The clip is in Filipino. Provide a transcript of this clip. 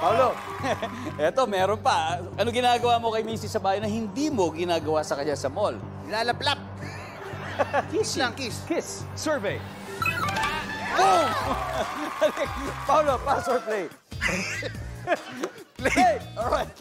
Paulo, eto, meron pa. Ano ginagawa mo kay Missy sa bahay na hindi mo ginagawa sa kanya sa mall? Lalaplap. kiss lang, kiss. Kiss survey. Boom! Paulo, pass or play? play! All right.